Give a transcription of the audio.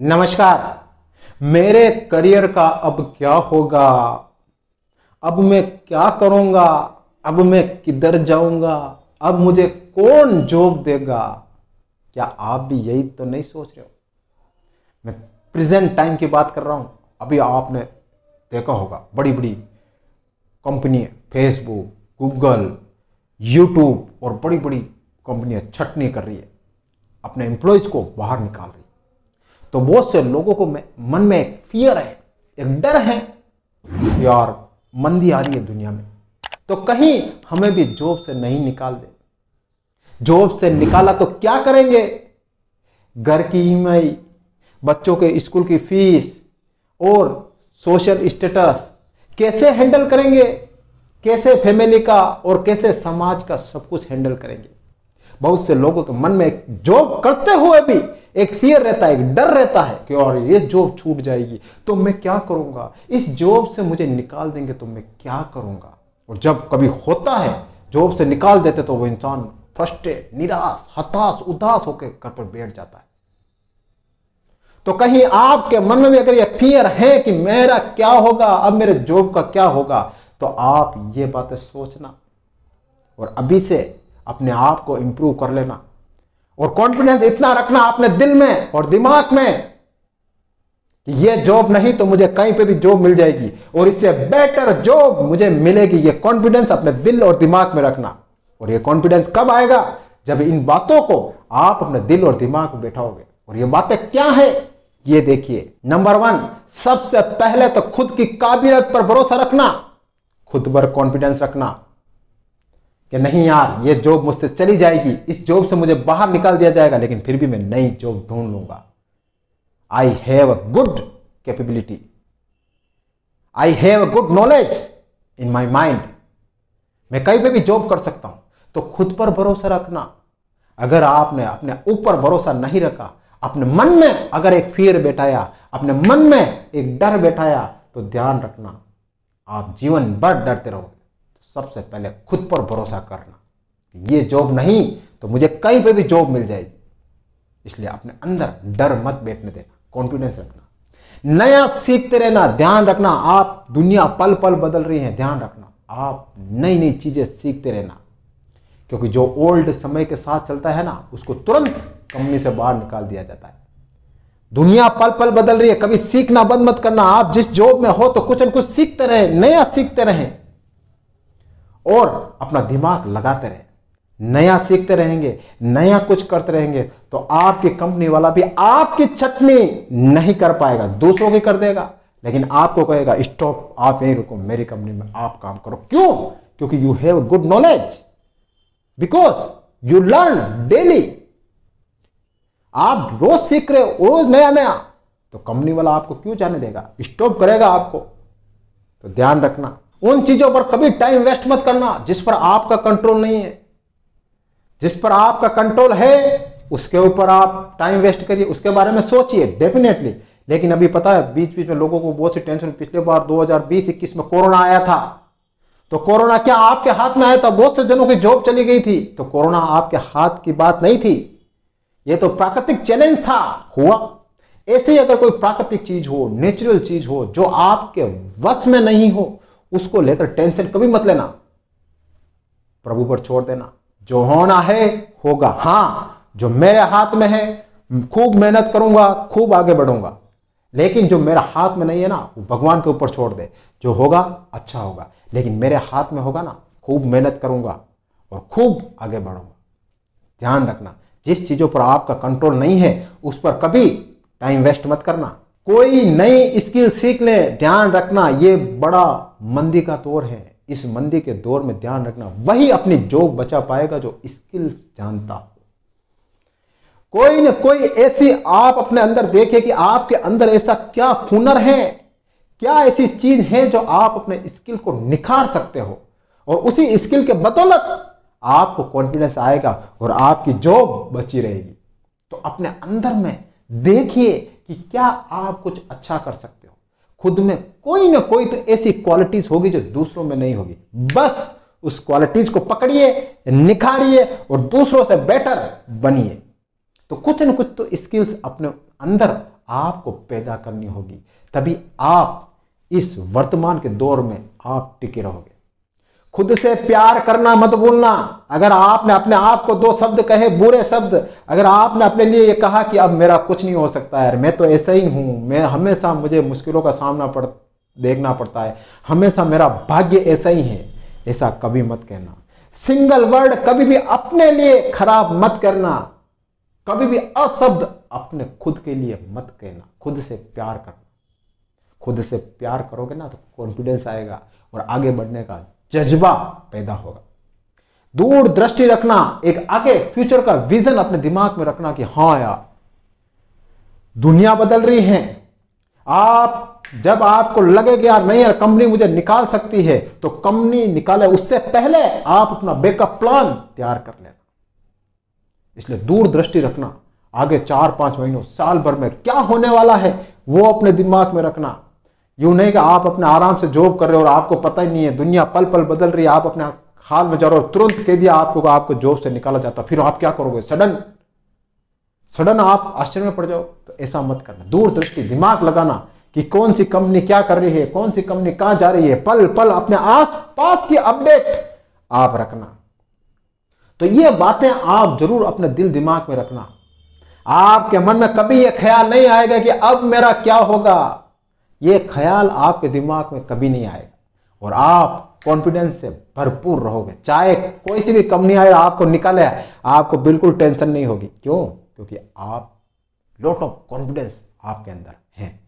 नमस्कार। मेरे करियर का अब क्या होगा? अब मैं क्या करूँगा? अब मैं किधर जाऊँगा? अब मुझे कौन जॉब देगा? क्या आप भी यही तो नहीं सोच रहे हो? मैं प्रेजेंट टाइम की बात कर रहा हूँ। अभी आपने देखा होगा बड़ी बड़ी कंपनी फेसबुक गूगल यूट्यूब और बड़ी बड़ी कंपनियाँ छटनी कर रही है। अपने एम्प्लॉयज़ को बाहर निकाल रही है। तो बहुत से लोगों को मन में एक फियर है, एक डर है यार, मंदी आ रही है दुनिया में। तो कहीं हमें भी जॉब से नहीं निकाल दे। जॉब से निकाला तो क्या करेंगे? घर की ईएमआई बच्चों के स्कूल की फ़ीस और सोशल स्टेटस कैसे हैंडल करेंगे? कैसे फैमिली का और कैसे समाज का सब कुछ हैंडल करेंगे? बहुत से लोगों के मन में जॉब करते हुए भी एक फियर रहता है, एक डर रहता है कि और ये जॉब छूट जाएगी। तो मैं क्या करूँगा? इस जॉब से मुझे निकाल देंगे तो मैं क्या करूँगा? और जब कभी होता है जॉब से निकाल देते तो वो इंसान फ्रस्ट्रेट निराश, हताश, उदास होकर घर पर बैठ जाता है। तो कहीं आपके मन में भी अगर ये फियर है कि मेरा क्या होगा, अब मेरे जॉब का क्या होगा तो आप ये बातें सोचना। और अभी से अपने आप को इंप्रूव कर लेना। और कॉन्फिडेंस इतना रखना अपने दिल में और दिमाग में कि ये जॉब नहीं तो मुझे कहीं पे भी जॉब मिल जाएगी। और इससे बेटर जॉब मुझे मिलेगी, ये कॉन्फिडेंस अपने दिल और दिमाग में रखना। और ये कॉन्फिडेंस कब आएगा? जब इन बातों को आप अपने दिल और दिमाग में बैठाओगे। और ये बातें क्या है? ये देखिए। नंबर वन सबसे पहले तो खुद की काबिलियत पर भरोसा रखना। खुद पर कॉन्फिडेंस रखना। कि नहीं यार, ये जॉब मुझसे चली जाएगी। इस जॉब से मुझे बाहर निकाल दिया जाएगा, लेकिन फिर भी मैं नई जॉब ढूंढ लूँगा। I have a good capability I have a good knowledge in my mind मैं कहीं पे भी जॉब कर सकता हूँ। तो खुद पर भरोसा रखना। अगर आपने अपने ऊपर भरोसा नहीं रखा, अपने मन में अगर एक फियर बैठाया, अपने मन में एक डर बैठाया तो ध्यान रखना। आप जीवन भर डरते रहोगे। सबसे पहले खुद पर भरोसा करना ये जॉब नहीं तो मुझे कहीं पे भी जॉब मिल जाएगी। इसलिए अपने अंदर डर मत बैठने देना कॉन्फिडेंस रखना। नया सीखते रहना, ध्यान रखना, आप दुनिया पल पल बदल रही है, ध्यान रखना। आप नई नई चीज़ें सीखते रहना, क्योंकि जो ओल्ड समय के साथ चलता है ना, उसको तुरंत कंपनी से बाहर निकाल दिया जाता है। दुनिया पल पल बदल रही है, कभी सीखना बंद मत करना। आप जिस जॉब में हो तो कुछ न कुछ सीखते रहे, नया सीखते रहें। और अपना दिमाग लगाते रहे। नया सीखते रहेंगे, नया कुछ करते रहेंगे तो आपकी कंपनी वाला भी आपकी चटनी नहीं कर पाएगा, दूसरों की कर देगा। लेकिन आपको कहेगा, स्टॉप, आप यहीं रुको, मेरी कंपनी में आप काम करो। क्यों? क्योंकि you have good knowledge because you learn daily आप रोज सीख रहे हो, रोज नया नया तो कंपनी वाला आपको क्यों जाने देगा? स्टॉप करेगा आपको। तो ध्यान रखना। उन चीज़ों पर कभी टाइम वेस्ट मत करना, जिस पर आपका कंट्रोल नहीं है। जिस पर आपका कंट्रोल है, उसके ऊपर आप टाइम वेस्ट करिए, उसके बारे में सोचिए डेफिनेटली लेकिन अभी पता है बीच बीच में लोगों को बहुत सी टेंशन पिछले बार 2020-21 में कोरोना आया था। तो कोरोना क्या आपके हाथ में आया था? बहुत से जनों की जॉब चली गई थी। तो कोरोना आपके हाथ की बात नहीं थी। यह तो प्राकृतिक चैलेंज था। हुआ। ऐसे ही अगर कोई प्राकृतिक चीज़ हो नेचुरल चीज़ हो, जो आपके वश में नहीं हो उसको लेकर टेंशन कभी मत लेना। प्रभु पर छोड़ देना। जो होना है, होगा। हाँ, जो मेरे हाथ में है, खूब मेहनत करूँगा, खूब आगे बढ़ूँगा। लेकिन जो मेरा हाथ में नहीं है ना, वो भगवान के ऊपर छोड़ दे। जो होगा अच्छा होगा। लेकिन मेरे हाथ में होगा ना, खूब मेहनत करूँगा और खूब आगे बढ़ूँगा। ध्यान रखना, जिस चीज़ों पर आपका कंट्रोल नहीं है, उस पर कभी टाइम वेस्ट मत करना। कोई नई स्किल सीख ले, ध्यान रखना, ये बड़ा मंदी का दौर है। इस मंदी के दौर में ध्यान रखना, वही अपनी जोग बचा पाएगा जो स्किल्स जानता हो। कोई न कोई ऐसी आप अपने अंदर देखे कि आपके अंदर ऐसा क्या हुनर है, क्या ऐसी चीज़ है जो आप अपने स्किल को निखार सकते हो। और उसी स्किल के बदौलत आपको कॉन्फिडेंस आएगा और आपकी जॉब बची रहेगी। तो अपने अंदर में देखिए कि क्या आप कुछ अच्छा कर सकते हो? खुद में कोई ना कोई तो ऐसी क्वालिटीज होगी जो दूसरों में नहीं होगी। बस उस क्वालिटीज को पकड़िए, निखारिए और दूसरों से बेटर बनिए। तो कुछ न कुछ तो स्किल्स अपने अंदर आपको पैदा करनी होगी। तभी आप इस वर्तमान के दौर में आप टिके रहोगे। खुद से प्यार करना मत भूलना। अगर आपने अपने आप को दो शब्द कहे, बुरे शब्द, अगर आपने अपने लिए ये कहा कि अब मेरा कुछ नहीं हो सकता है मैं तो ऐसा ही हूँ, मैं हमेशा मुझे मुश्किलों का सामना पड़, देखना पड़ता है, हमेशा मेरा भाग्य ऐसा ही है, ऐसा कभी मत कहना। सिंगल वर्ड कभी भी अपने लिए खराब मत करना, कभी भी अशब्द अपने खुद के लिए मत कहना, खुद से प्यार करना। खुद से प्यार करोगे ना तो कॉन्फिडेंस आएगा और आगे बढ़ने का जज्बा पैदा होगा। दूर दृष्टि रखना, एक आगे फ्यूचर का विजन अपने दिमाग में रखना कि हाँ यार, दुनिया बदल रही है। आप, जब आपको लगे कि यार नहीं यार कंपनी मुझे निकाल सकती है तो कंपनी निकाले। उससे पहले आप अपना बैकअप प्लान तैयार कर लेना। इसलिए दूर दृष्टि रखना, आगे चार पाँच महीनों, साल भर में क्या होने वाला है, वो अपने दिमाग में रखना। यूँ नहीं कि आप अपने आराम से जॉब कर रहे हो और आपको पता ही नहीं है, दुनिया पल पल बदल रही है, आप अपने हाल में जा रहे हो तुरंत कह दिया आपको आपको जॉब से निकाला जाता फिर आप क्या करोगे? सडन सडन आप आश्चर्य में पड़ जाओ। तो ऐसा मत करना। दूर दृष्टि दिमाग लगाना कि कौन सी कंपनी क्या कर रही है, कौन सी कंपनी कहाँ जा रही है। पल पल अपने आस पास की अपडेट आप रखना। तो ये बातें आप ज़रूर अपने दिल दिमाग में रखना। आपके मन में कभी यह ख्याल नहीं आएगा कि अब मेरा क्या होगा? ये ख्याल आपके दिमाग में कभी नहीं आएगा। और आप कॉन्फिडेंस से भरपूर रहोगे। चाहे कोई सी भी कंपनी आए, आपको निकाले, आपको बिल्कुल टेंशन नहीं होगी। क्यों? क्योंकि आप लोट ऑफ़ कॉन्फिडेंस आपके अंदर है।